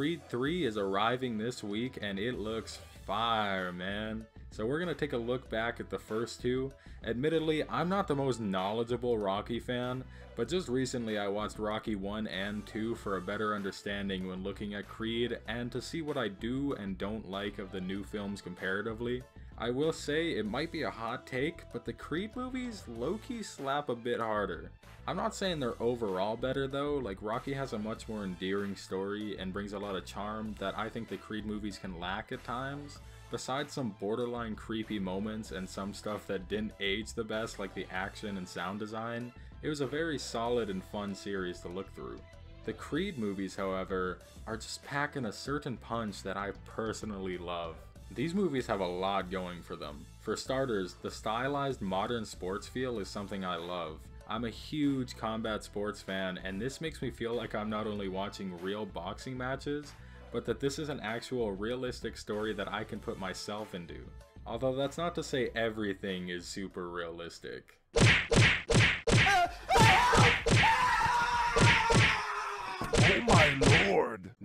Creed 3 is arriving this week and it looks fire, man. So we're going to take a look back at the first two. Admittedly, I'm not the most knowledgeable Rocky fan, but just recently I watched Rocky 1 and 2 for a better understanding when looking at Creed and to see what I do and don't like of the new films comparatively. I will say it might be a hot take, but the Creed movies low-key slap a bit harder. I'm not saying they're overall better though, like Rocky has a much more endearing story and brings a lot of charm that I think the Creed movies can lack at times, Besides some borderline creepy moments and some stuff that didn't age the best like the action and sound design, it was a very solid and fun series to look through. The Creed movies, however, are just packing a certain punch that I personally love. These movies have a lot going for them. For starters, the stylized modern sports feel is something I love. I'm a huge combat sports fan, and this makes me feel like I'm not only watching real boxing matches, but that this is an actual realistic story that I can put myself into. Although that's not to say everything is super realistic.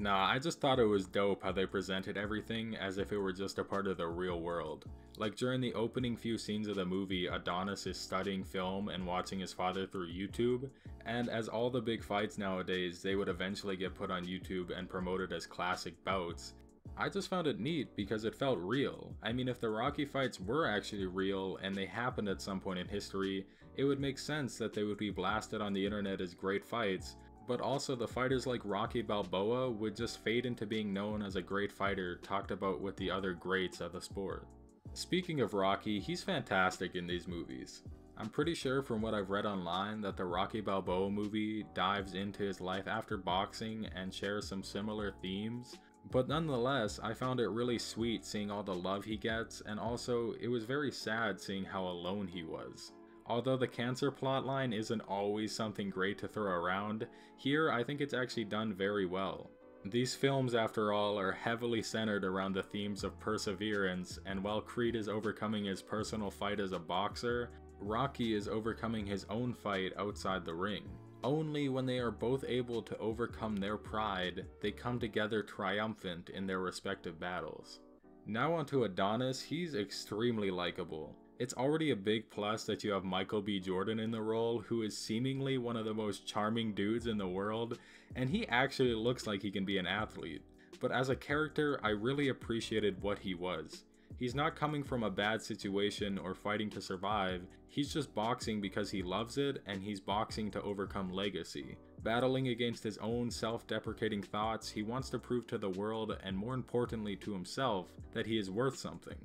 Nah, I just thought it was dope how they presented everything as if it were just a part of the real world. Like during the opening few scenes of the movie, Adonis is studying film and watching his father through YouTube, and as all the big fights nowadays, they would eventually get put on YouTube and promoted as classic bouts. I just found it neat because it felt real. I mean, if the Rocky fights were actually real and they happened at some point in history, it would make sense that they would be blasted on the internet as great fights, but also the fighters like Rocky Balboa would just fade into being known as a great fighter talked about with the other greats of the sport. Speaking of Rocky, he's fantastic in these movies. I'm pretty sure from what I've read online that the Rocky Balboa movie dives into his life after boxing and shares some similar themes, but nonetheless, I found it really sweet seeing all the love he gets, and also it was very sad seeing how alone he was. Although the cancer plotline isn't always something great to throw around, here I think it's actually done very well. These films, after all, are heavily centered around the themes of perseverance, and while Creed is overcoming his personal fight as a boxer, Rocky is overcoming his own fight outside the ring. Only when they are both able to overcome their pride, they come together triumphant in their respective battles. Now onto Adonis, he's extremely likable. It's already a big plus that you have Michael B. Jordan in the role, who is seemingly one of the most charming dudes in the world, and he actually looks like he can be an athlete. But as a character, I really appreciated what he was. He's not coming from a bad situation or fighting to survive, he's just boxing because he loves it and he's boxing to overcome legacy. Battling against his own self deprecating thoughts, he wants to prove to the world and more importantly to himself that he is worth something.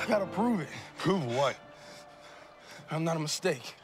I gotta prove it. Prove what? I'm not a mistake.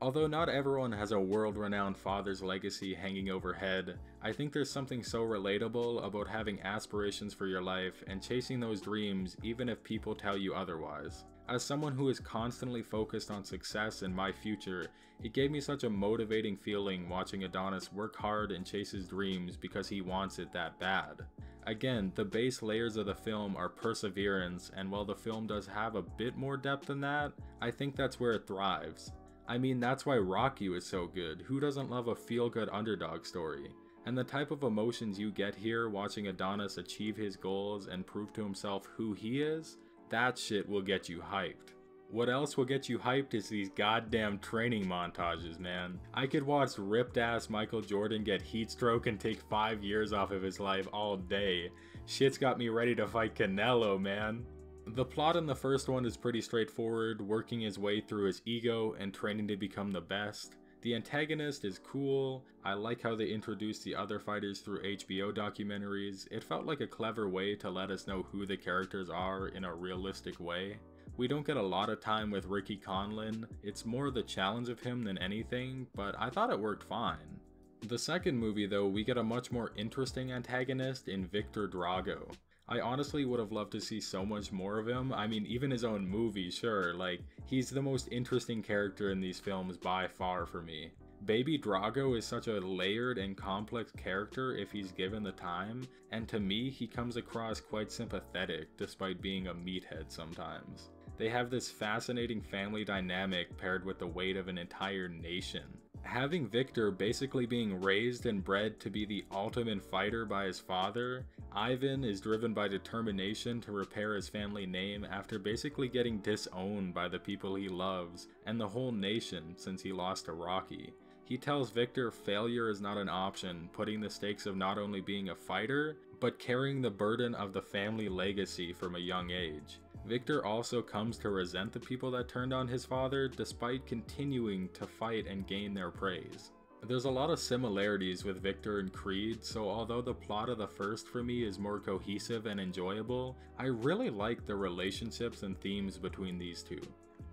Although not everyone has a world-renowned father's legacy hanging overhead, I think there's something so relatable about having aspirations for your life and chasing those dreams even if people tell you otherwise. As someone who is constantly focused on success and my future, it gave me such a motivating feeling watching Adonis work hard and chase his dreams because he wants it that bad. Again, the base layers of the film are perseverance, and while the film does have a bit more depth than that, I think that's where it thrives. I mean, that's why Rocky was so good. Who doesn't love a feel good underdog story? And the type of emotions you get here watching Adonis achieve his goals and prove to himself who he is, that shit will get you hyped. What else will get you hyped is these goddamn training montages, man. I could watch ripped ass Michael Jordan get heat stroke and take 5 years off of his life all day. Shit's got me ready to fight Canelo, man. The plot in the first one is pretty straightforward, working his way through his ego and training to become the best. The antagonist is cool, I like how they introduce the other fighters through HBO documentaries, it felt like a clever way to let us know who the characters are in a realistic way. We don't get a lot of time with Ricky Conlan, it's more the challenge of him than anything, but I thought it worked fine. The second movie though, we get a much more interesting antagonist in Victor Drago. I honestly would have loved to see so much more of him. I mean, even his own movie, sure, like, he's the most interesting character in these films by far for me. Baby Drago is such a layered and complex character if he's given the time, and to me, he comes across quite sympathetic despite being a meathead sometimes. They have this fascinating family dynamic paired with the weight of an entire nation. Having Victor basically being raised and bred to be the ultimate fighter by his father, Ivan is driven by determination to repair his family name after basically getting disowned by the people he loves and the whole nation since he lost to Rocky. He tells Victor failure is not an option, putting the stakes of not only being a fighter, but carrying the burden of the family legacy from a young age. Victor also comes to resent the people that turned on his father despite continuing to fight and gain their praise. There's a lot of similarities with Victor and Creed, so although the plot of the first for me is more cohesive and enjoyable, I really like the relationships and themes between these two.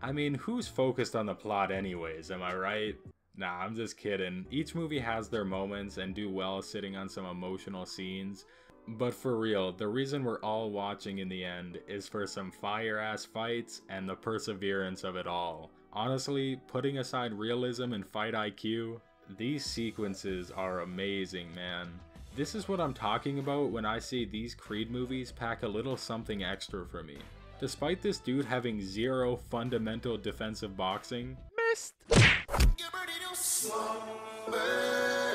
I mean, who's focused on the plot anyways, am I right? Nah, I'm just kidding. Each movie has their moments and do well sitting on some emotional scenes. But for real, the reason we're all watching in the end is for some fire ass fights and the perseverance of it all. Honestly, putting aside realism and fight IQ, these sequences are amazing, man. This is what I'm talking about when I say these Creed movies pack a little something extra for me. Despite this dude having zero fundamental defensive boxing, missed!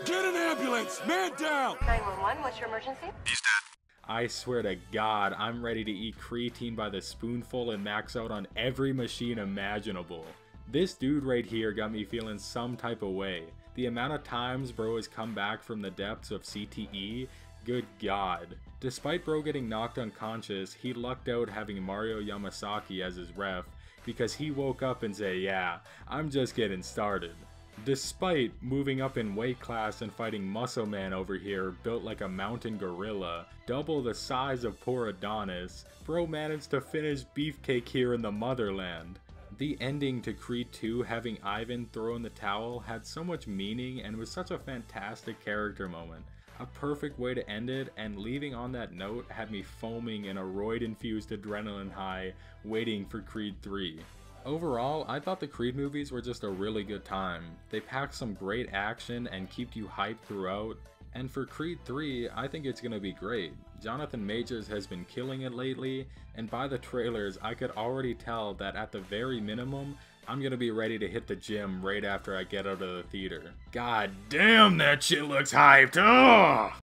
Get an ambulance! Man down! 911, what's your emergency? I swear to God, I'm ready to eat creatine by the spoonful and max out on every machine imaginable. This dude right here got me feeling some type of way. The amount of times bro has come back from the depths of CTE, good god. Despite bro getting knocked unconscious, he lucked out having Mario Yamasaki as his ref because he woke up and said, yeah, I'm just getting started. Despite moving up in weight class and fighting Muscle Man over here, built like a mountain gorilla, double the size of poor Adonis, bro managed to finish Beefcake here in the motherland. The ending to Creed 2 having Ivan throw in the towel had so much meaning and was such a fantastic character moment. A perfect way to end it, and leaving on that note had me foaming in a roid infused adrenaline high, waiting for Creed 3. Overall, I thought the Creed movies were just a really good time. They packed some great action and kept you hyped throughout, and for Creed 3, I think it's gonna be great. Jonathan Majors has been killing it lately, and by the trailers, I could already tell that at the very minimum, I'm gonna be ready to hit the gym right after I get out of the theater. God damn, that shit looks hyped! Ugh!